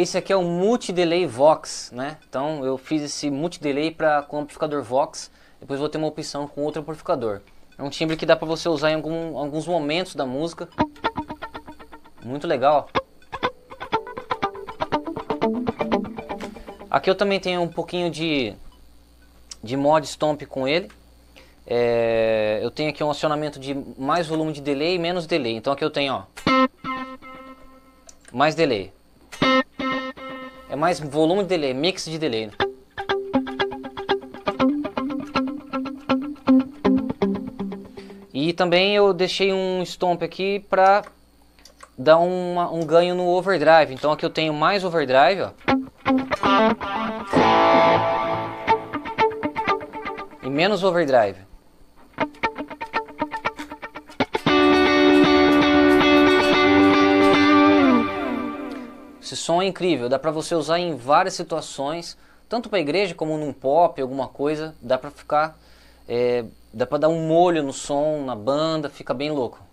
Esse aqui é o Multi Delay Vox, né? Então eu fiz esse Multi Delay para com amplificador Vox. Depois vou ter uma opção com outro amplificador. É um timbre que dá para você usar em algum, alguns momentos da música. Muito legal. Aqui eu também tenho um pouquinho de, de mod stomp com ele. É, eu tenho aqui um acionamento de mais volume de delay e menos delay. Então aqui eu tenho ó, mais delay. É mais volume de delay, mix de delay. E também eu deixei um stomp aqui para dar uma, um ganho no overdrive. Então aqui eu tenho mais overdrive, ó. E menos overdrive. Esse som é incrível, dá para você usar em várias situações, tanto para igreja como num pop, alguma coisa, dá para ficar, é, dá para dar um molho no som, na banda, fica bem louco.